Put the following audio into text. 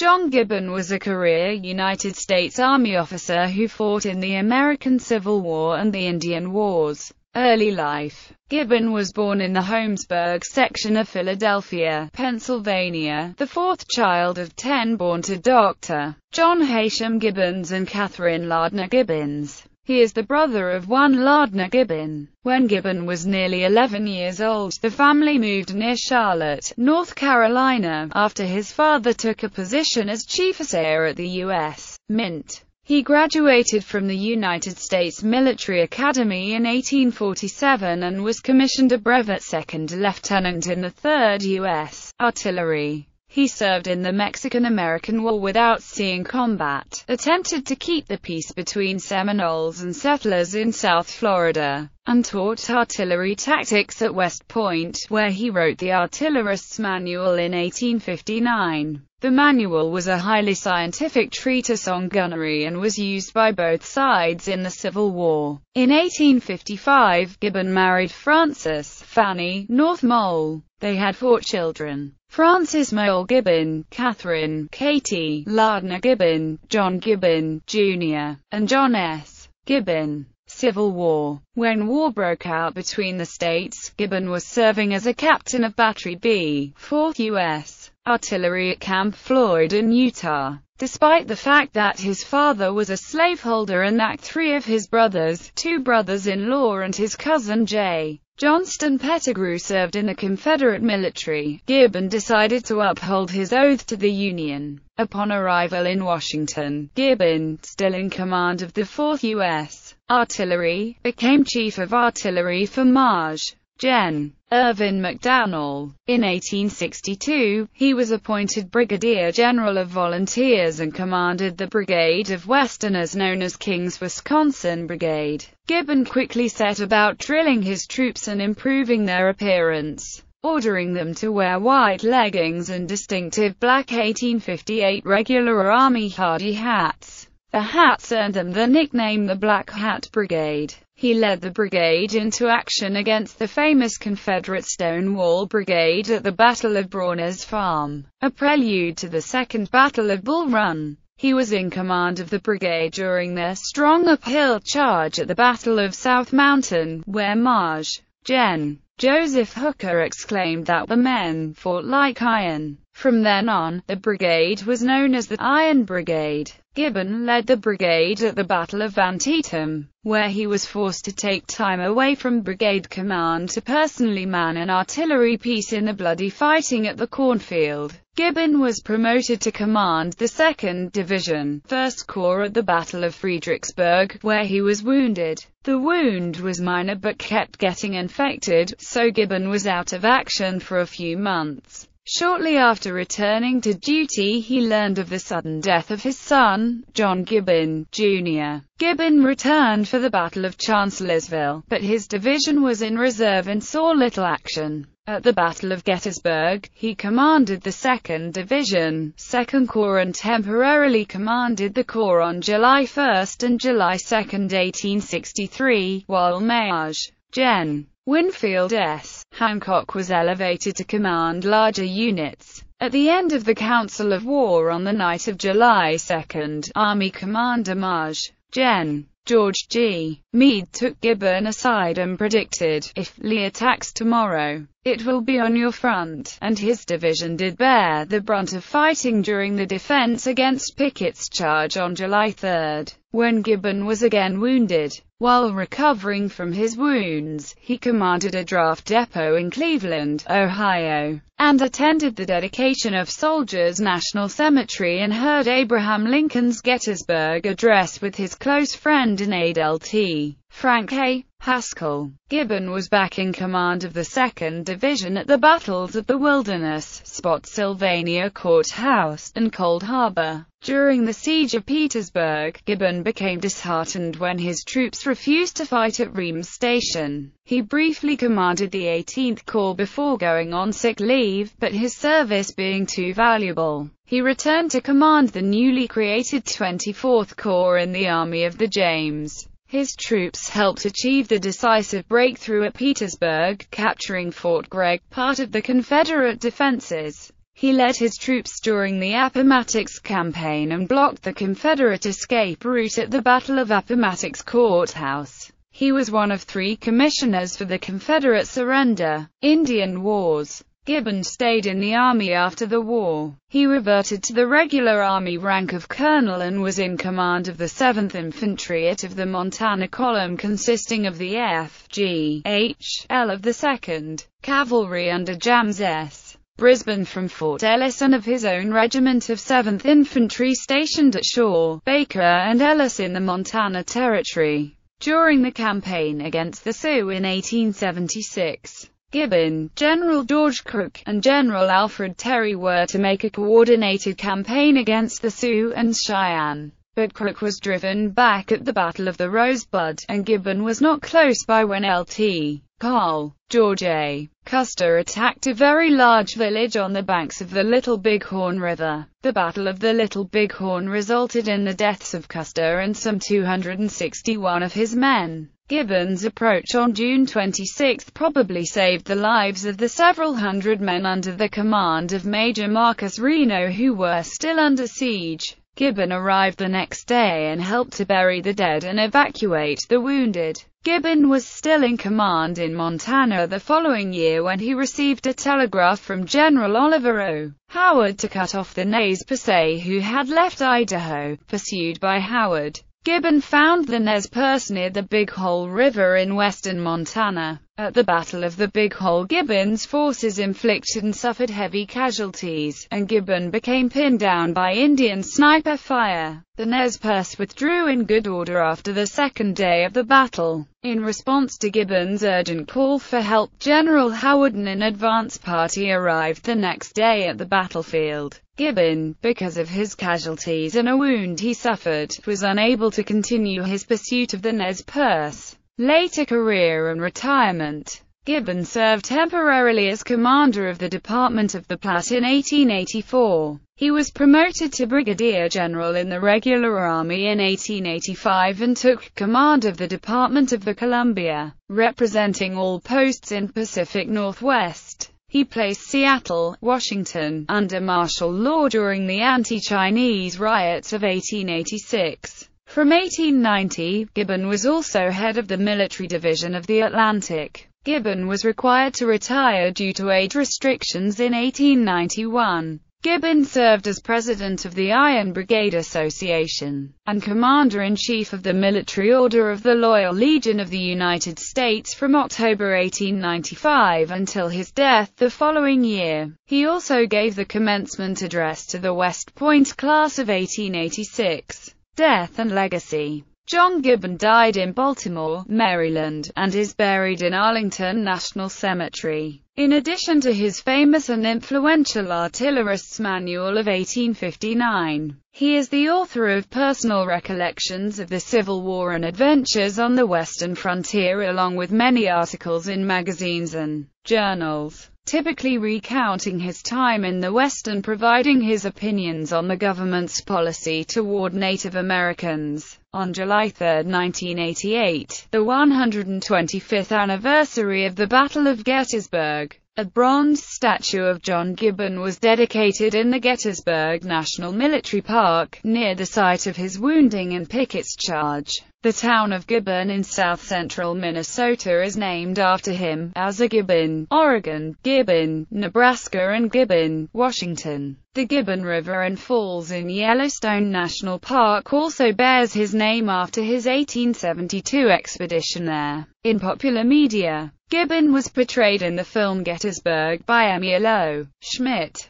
John Gibbon was a career United States Army officer who fought in the American Civil War and the Indian Wars. Early life Gibbon was born in the Holmesburg section of Philadelphia, Pennsylvania, the fourth child of ten born to Dr. John Heysham Gibbons and Catherine Lardner Gibbons. He is the brother of one Lardner Gibbon. When Gibbon was nearly 11 years old, the family moved near Charlotte, North Carolina, after his father took a position as chief assayer at the U.S. Mint. He graduated from the United States Military Academy in 1847 and was commissioned a brevet second lieutenant in the 3rd U.S. Artillery. He served in the Mexican-American War without seeing combat, attempted to keep the peace between Seminoles and settlers in South Florida, and taught artillery tactics at West Point, where he wrote the Artillerist's Manual in 1859. The manual was a highly scientific treatise on gunnery and was used by both sides in the Civil War. In 1855, Gibbon married Frances Fanny North Moale. They had four children. Frances Moale Gibbon, Catherine, Katie, Lardner Gibbon, John Gibbon, Jr., and John S. Gibbon. Civil War. When war broke out between the states, Gibbon was serving as a captain of Battery B, 4th U.S. Artillery at Camp Floyd in Utah. Despite the fact that his father was a slaveholder and that three of his brothers, two brothers-in-law and his cousin J. Johnston Pettigrew served in the Confederate military, Gibbon decided to uphold his oath to the Union. Upon arrival in Washington, Gibbon, still in command of the 4th U.S. Artillery, became Chief of Artillery for Maj. Gen. Irvin McDowell. In 1862, he was appointed Brigadier General of Volunteers and commanded the brigade of Westerners known as King's Wisconsin Brigade. Gibbon quickly set about drilling his troops and improving their appearance ordering them to wear white leggings and distinctive black 1858 regular Army Hardee hats. The hats earned them the nickname the Black Hat Brigade. He led the brigade into action against the famous Confederate Stonewall Brigade at the Battle of Brawner's Farm, a prelude to the Second Battle of Bull Run. He was in command of the brigade during their strong uphill charge at the Battle of South Mountain, where Maj. Gen. Joseph Hooker exclaimed that the men fought like iron. From then on, the brigade was known as the Iron Brigade. Gibbon led the brigade at the Battle of Antietam, where he was forced to take time away from brigade command to personally man an artillery piece in the bloody fighting at the cornfield. Gibbon was promoted to command the 2nd Division, 1st Corps at the Battle of Fredericksburg, where he was wounded. The wound was minor but kept getting infected, so Gibbon was out of action for a few months. Shortly after returning to duty he learned of the sudden death of his son, John Gibbon, Jr. Gibbon returned for the Battle of Chancellorsville, but his division was in reserve and saw little action. At the Battle of Gettysburg, he commanded the 2nd Division, 2nd Corps and temporarily commanded the Corps on July 1 and July 2, 1863, while Maj. Gen. Winfield S. Hancock was elevated to command larger units. At the end of the Council of War on the night of July 2, Army Commander Maj. Gen. George G. Meade took Gibbon aside and predicted, if Lee attacks tomorrow, it will be on your front, and his division did bear the brunt of fighting during the defense against Pickett's charge on July 3. When Gibbon was again wounded, while recovering from his wounds, he commanded a draft depot in Cleveland, Ohio, and attended the dedication of Soldiers National Cemetery and heard Abraham Lincoln's Gettysburg Address with his close friend and aide L.T. Frank A. Haskell. Gibbon was back in command of the 2nd Division at the battles of the Wilderness, Spotsylvania Courthouse, and Cold Harbor. During the siege of Petersburg, Gibbon became disheartened when his troops refused to fight at Reams Station. He briefly commanded the 18th Corps before going on sick leave, but his service being too valuable, he returned to command the newly created 24th Corps in the Army of the James. His troops helped achieve the decisive breakthrough at Petersburg, capturing Fort Gregg, part of the Confederate defenses. He led his troops during the Appomattox campaign and blocked the Confederate escape route at the Battle of Appomattox Courthouse. He was one of three commissioners for the Confederate surrender. Indian Wars Gibbon stayed in the Army after the war. He reverted to the regular Army rank of colonel and was in command of the 7th Infantry at of the Montana Column consisting of the F, G, H, L of the 2nd Cavalry under James S. Brisbin from Fort Ellis and of his own regiment of 7th Infantry stationed at Shaw, Baker and Ellis in the Montana Territory. During the campaign against the Sioux in 1876, Gibbon, General George Crook, and General Alfred Terry were to make a coordinated campaign against the Sioux and Cheyenne. But Crook was driven back at the Battle of the Rosebud, and Gibbon was not close by when Lt. Col. George A. Custer attacked a very large village on the banks of the Little Bighorn River. The Battle of the Little Bighorn resulted in the deaths of Custer and some 261 of his men. Gibbon's approach on June 26 probably saved the lives of the several hundred men under the command of Major Marcus Reno who were still under siege. Gibbon arrived the next day and helped to bury the dead and evacuate the wounded. Gibbon was still in command in Montana the following year when he received a telegraph from General Oliver O. Howard to cut off the Nez Perce who had left Idaho, pursued by Howard. Gibbon found the Nez Perce near the Big Hole River in western Montana. At the Battle of the Big Hole Gibbon's forces inflicted and suffered heavy casualties, and Gibbon became pinned down by Indian sniper fire. The Nez Perce withdrew in good order after the second day of the battle. In response to Gibbon's urgent call for help, General Howard and an advance party arrived the next day at the battlefield. Gibbon, because of his casualties and a wound he suffered, was unable to continue his pursuit of the Nez Perce. Later career and retirement Gibbon served temporarily as commander of the Department of the Platte in 1884. He was promoted to brigadier general in the regular army in 1885 and took command of the Department of the Columbia, representing all posts in Pacific Northwest. He placed Seattle, Washington, under martial law during the anti-Chinese riots of 1886. From 1890, Gibbon was also head of the military division of the Atlantic. Gibbon was required to retire due to age restrictions in 1891. Gibbon served as president of the Iron Brigade Association, and commander-in-chief of the Military Order of the Loyal Legion of the United States from October 1895 until his death the following year. He also gave the commencement address to the West Point class of 1886. Death and legacy John Gibbon died in Baltimore, Maryland, and is buried in Arlington National Cemetery. In addition to his famous and influential Artillerist's Manual of 1859, he is the author of personal recollections of the Civil War and adventures on the Western frontier along with many articles in magazines and journals typically recounting his time in the West and providing his opinions on the government's policy toward Native Americans. On July 3, 1988, the 125th anniversary of the Battle of Gettysburg, a bronze statue of John Gibbon was dedicated in the Gettysburg National Military Park, near the site of his wounding in Pickett's charge. The town of Gibbon in south-central Minnesota is named after him, as are Gibbon, Oregon, Gibbon, Nebraska and Gibbon, Washington. The Gibbon River and Falls in Yellowstone National Park also bears his name after his 1872 expedition there. In popular media, Gibbon was portrayed in the film Gettysburg by Emile O. Schmidt.